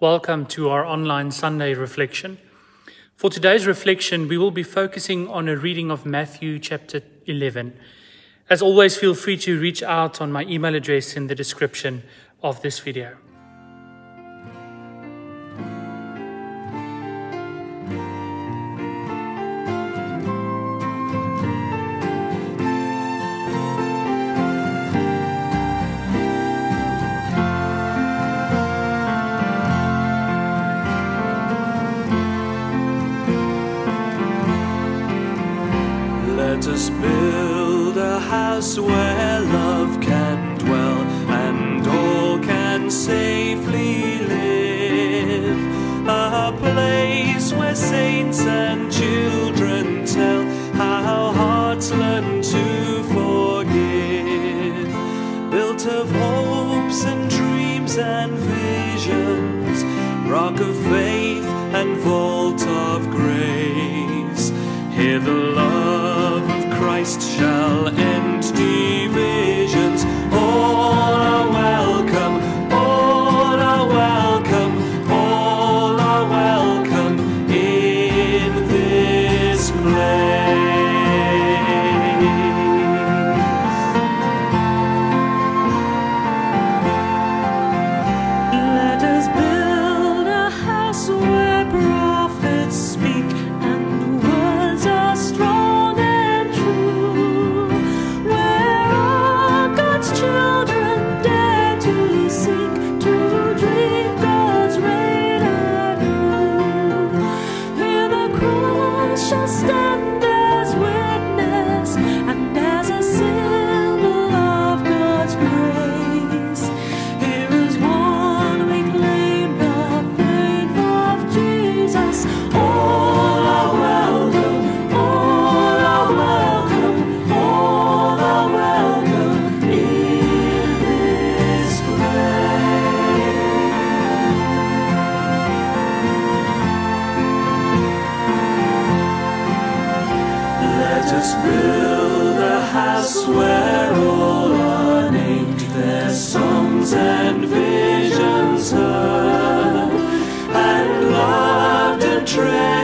Welcome to our online Sunday reflection. For today's reflection, we will be focusing on a reading of Matthew chapter 11. As always, feel free to reach out on my email address in the description of this video. Of faith and vault of grace. Here the love of Christ shall end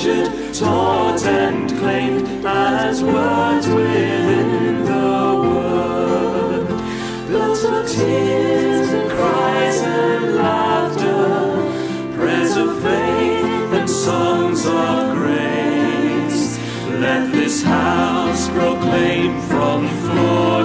treasured, taught and claimed as words within the word. Built of tears and cries and laughter, prayers of faith and songs of grace. Let this house proclaim from floor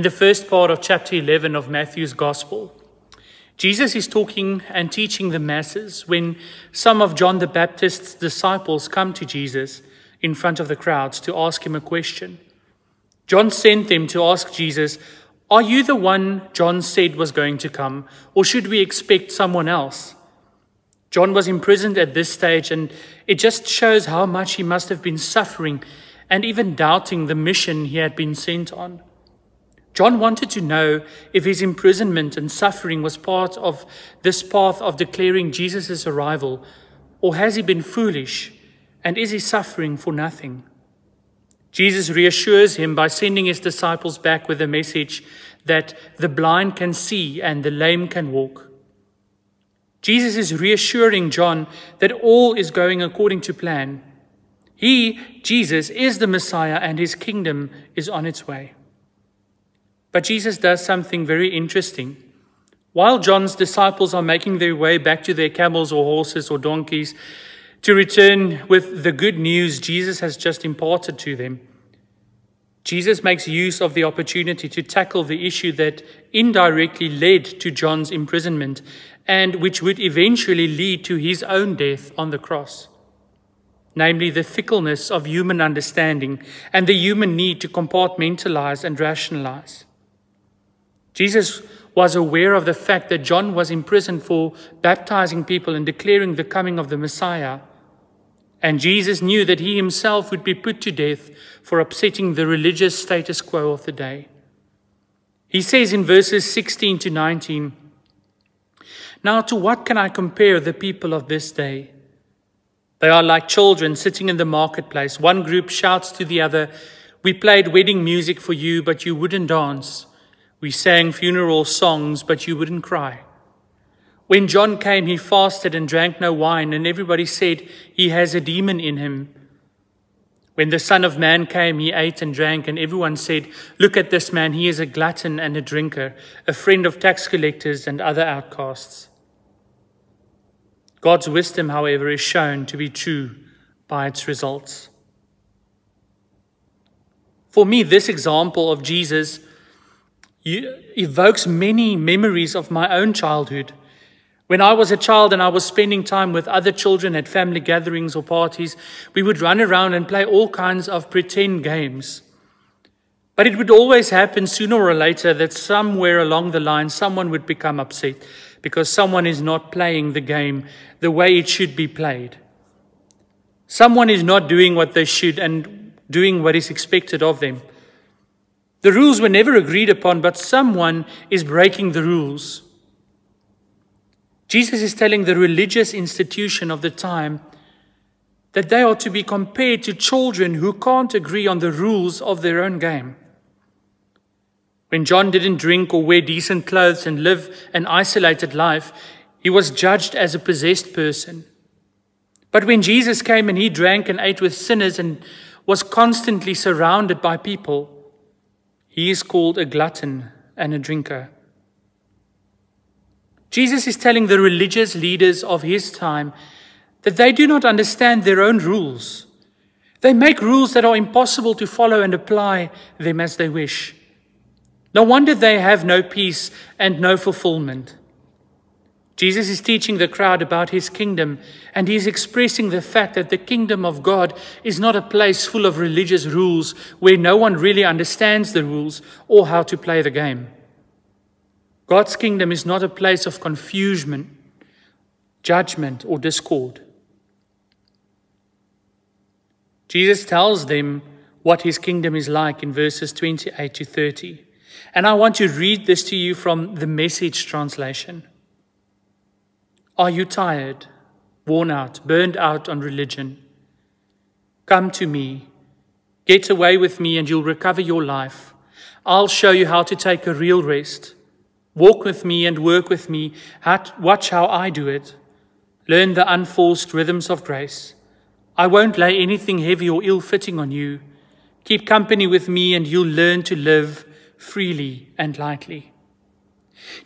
In the first part of chapter 11 of Matthew's Gospel, Jesus is talking and teaching the masses when some of John the Baptist's disciples come to Jesus in front of the crowds to ask him a question. John sent them to ask Jesus, Are you the one John said was going to come, or should we expect someone else? John was imprisoned at this stage, and it just shows how much he must have been suffering and even doubting the mission he had been sent on. John wanted to know if his imprisonment and suffering was part of this path of declaring Jesus' arrival, or has he been foolish and is he suffering for nothing? Jesus reassures him by sending his disciples back with a message that the blind can see and the lame can walk. Jesus is reassuring John that all is going according to plan. He, Jesus, is the Messiah and his kingdom is on its way. But Jesus does something very interesting. While John's disciples are making their way back to their camels or horses or donkeys to return with the good news Jesus has just imparted to them, Jesus makes use of the opportunity to tackle the issue that indirectly led to John's imprisonment and which would eventually lead to his own death on the cross. namely the fickleness of human understanding and the human need to compartmentalize and rationalize. Jesus was aware of the fact that John was imprisoned for baptizing people and declaring the coming of the Messiah. And Jesus knew that he himself would be put to death for upsetting the religious status quo of the day. He says in verses 16 to 19, Now to what can I compare the people of this day? They are like children sitting in the marketplace. One group shouts to the other, We played wedding music for you, but you wouldn't dance. We sang funeral songs, but you wouldn't cry. When John came, he fasted and drank no wine, and everybody said, He has a demon in him. When the Son of Man came, he ate and drank, and everyone said, Look at this man, he is a glutton and a drinker, a friend of tax collectors and other outcasts. God's wisdom, however, is shown to be true by its results. For me, this example of Jesus evokes many memories of my own childhood. When I was a child and I was spending time with other children at family gatherings or parties, we would run around and play all kinds of pretend games. But it would always happen sooner or later that somewhere along the line someone would become upset because someone is not playing the game the way it should be played. Someone is not doing what they should and doing what is expected of them. The rules were never agreed upon, but someone is breaking the rules. Jesus is telling the religious institution of the time that they are to be compared to children who can't agree on the rules of their own game. When John didn't drink or wear decent clothes and live an isolated life, he was judged as a possessed person. But when Jesus came and he drank and ate with sinners and was constantly surrounded by people, he is called a glutton and a drinker. Jesus is telling the religious leaders of his time that they do not understand their own rules. They make rules that are impossible to follow and apply them as they wish. No wonder they have no peace and no fulfillment. Jesus is teaching the crowd about his kingdom, and he is expressing the fact that the kingdom of God is not a place full of religious rules where no one really understands the rules or how to play the game. God's kingdom is not a place of confusion, judgment, or discord. Jesus tells them what his kingdom is like in verses 28 to 30. And I want to read this to you from the message translation. Are you tired, worn out, burned out on religion? Come to me. Get away with me and you'll recover your life. I'll show you how to take a real rest. Walk with me and work with me. Watch how I do it. Learn the unforced rhythms of grace. I won't lay anything heavy or ill fitting on you. Keep company with me and you'll learn to live freely and lightly.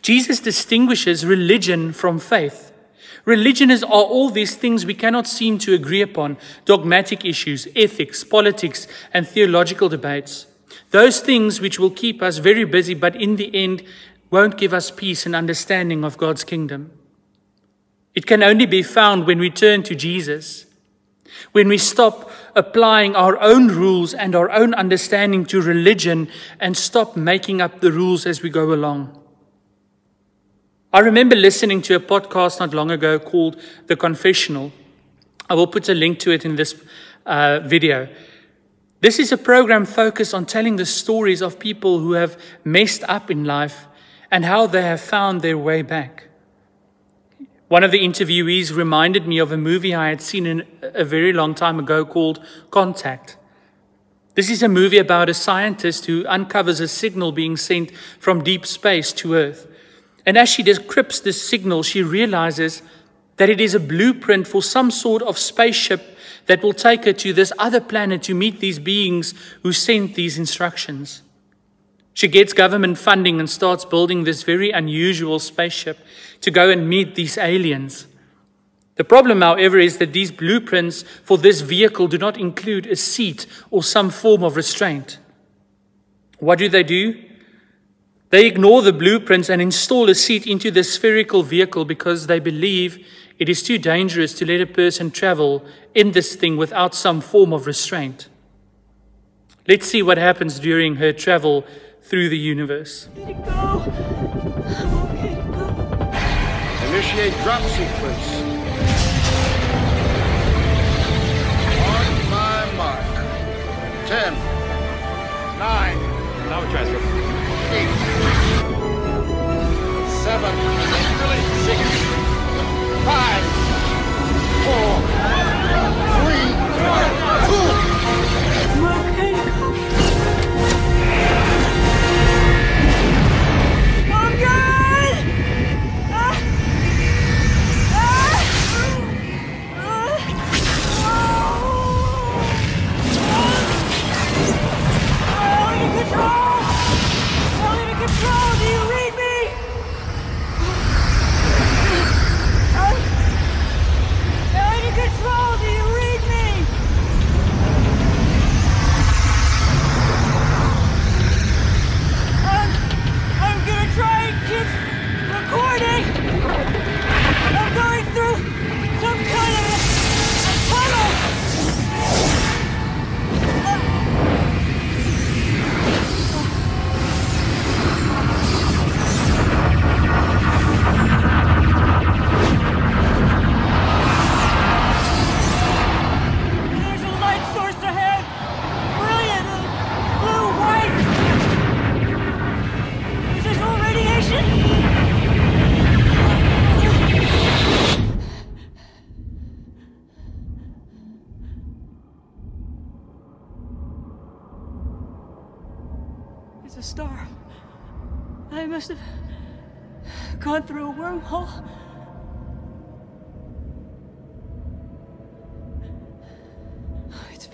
Jesus distinguishes religion from faith. Religion is are all these things we cannot seem to agree upon dogmatic issues, ethics, politics, and theological debates. Those things which will keep us very busy, but in the end won't give us peace and understanding of God's kingdom. It can only be found when we turn to Jesus. When we stop applying our own rules and our own understanding to religion and stop making up the rules as we go along. I remember listening to a podcast not long ago called The Confessional. I will put a link to it in this uh, video. This is a program focused on telling the stories of people who have messed up in life and how they have found their way back. One of the interviewees reminded me of a movie I had seen in a very long time ago called Contact. This is a movie about a scientist who uncovers a signal being sent from deep space to Earth. And as she decrypts this signal, she realizes that it is a blueprint for some sort of spaceship that will take her to this other planet to meet these beings who sent these instructions. She gets government funding and starts building this very unusual spaceship to go and meet these aliens. The problem, however, is that these blueprints for this vehicle do not include a seat or some form of restraint. What do they do? They ignore the blueprints and install a seat into the spherical vehicle because they believe it is too dangerous to let a person travel in this thing without some form of restraint. Let's see what happens during her travel through the universe. Let it go. Initiate drop sequence. On my mark. Ten. Nine. Power transfer. Eight. Seven. Six. Five. Four. Control! You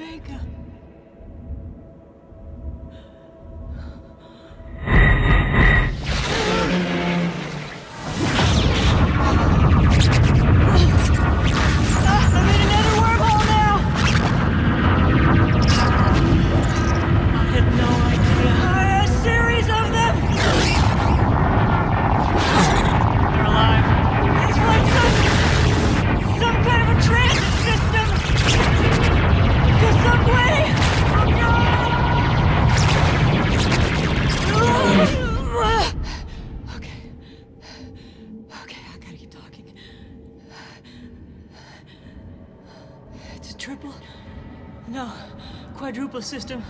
Vega. System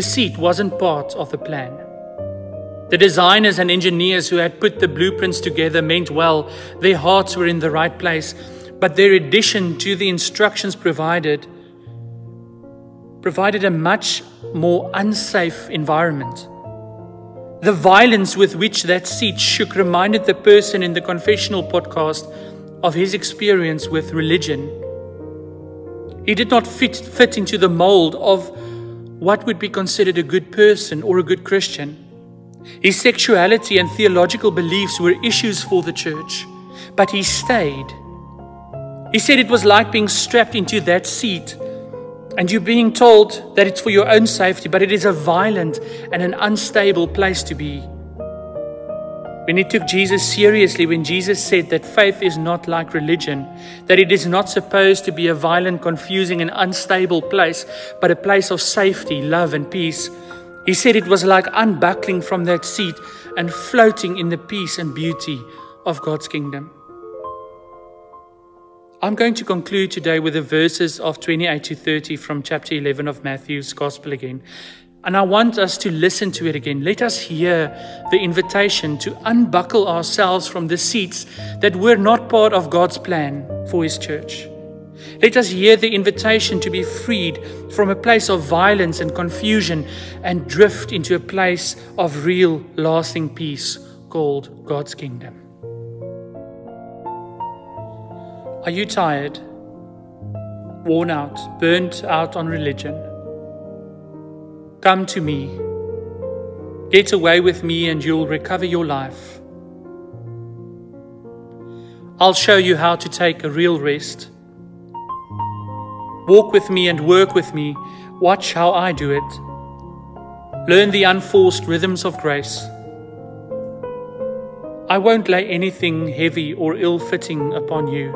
The seat wasn't part of the plan. The designers and engineers who had put the blueprints together meant well, their hearts were in the right place, but their addition to the instructions provided provided a much more unsafe environment. The violence with which that seat shook reminded the person in the confessional podcast of his experience with religion. He did not fit, fit into the mold of what would be considered a good person or a good Christian. His sexuality and theological beliefs were issues for the church, but he stayed. He said it was like being strapped into that seat and you being told that it's for your own safety, but it is a violent and an unstable place to be. When he took Jesus seriously, when Jesus said that faith is not like religion, that it is not supposed to be a violent, confusing, and unstable place, but a place of safety, love, and peace, he said it was like unbuckling from that seat and floating in the peace and beauty of God's kingdom. I'm going to conclude today with the verses of 28 to 30 from chapter 11 of Matthew's Gospel again. And I want us to listen to it again. Let us hear the invitation to unbuckle ourselves from the seats that were not part of God's plan for His church. Let us hear the invitation to be freed from a place of violence and confusion and drift into a place of real, lasting peace called God's kingdom. Are you tired, worn out, burnt out on religion? Come to me. Get away with me, and you'll recover your life. I'll show you how to take a real rest. Walk with me and work with me. Watch how I do it. Learn the unforced rhythms of grace. I won't lay anything heavy or ill fitting upon you.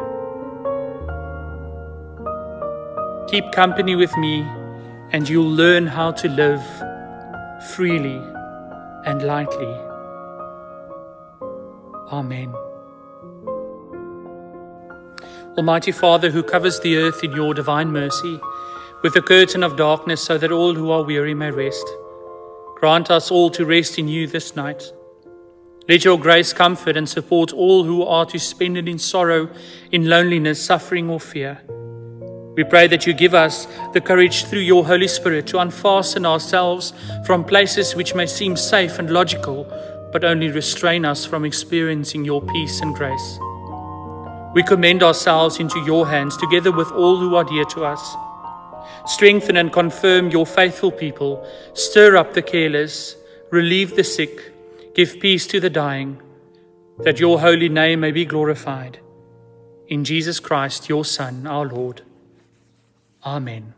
Keep company with me, and you'll learn how to live freely and lightly. Amen. Almighty Father, who covers the earth in your divine mercy with a curtain of darkness so that all who are weary may rest, grant us all to rest in you this night. Let your grace comfort and support all who are to spend it in sorrow, in loneliness, suffering, or fear. We pray that you give us the courage through your Holy Spirit to unfasten ourselves from places which may seem safe and logical, but only restrain us from experiencing your peace and grace. We commend ourselves into your hands together with all who are dear to us. Strengthen and confirm your faithful people, stir up the careless, relieve the sick, give peace to the dying, that your holy name may be glorified. In Jesus Christ, your Son, our Lord. Amen.